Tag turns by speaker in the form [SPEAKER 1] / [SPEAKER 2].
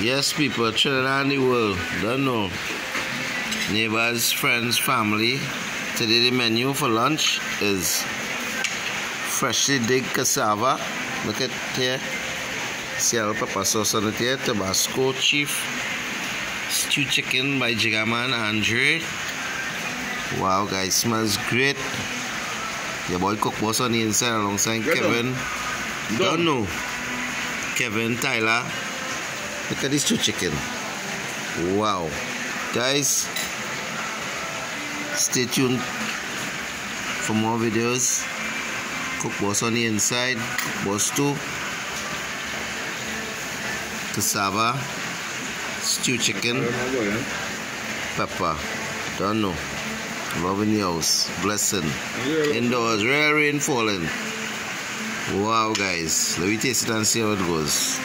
[SPEAKER 1] Yes, people, Trinidad and the world, don't know. Neighbors, friends, family. Today the menu for lunch is freshly digged cassava. Look at here. Ciel pepper sauce on it here. Tabasco chief. Stew chicken by Jigaman Andre. Wow, guys, smells great. Your boy cook boss on the inside alongside Kevin. Don't know. Kevin, Tyler. Look at this two chicken. Wow. Guys, stay tuned for more videos. Cook boss on the inside. Cook boss too. Cassava. Stew chicken. Pepper. Don't know. Love in the house. Blessing. Indoors. Rare rain falling. Wow, guys. Let me taste it and see how it goes.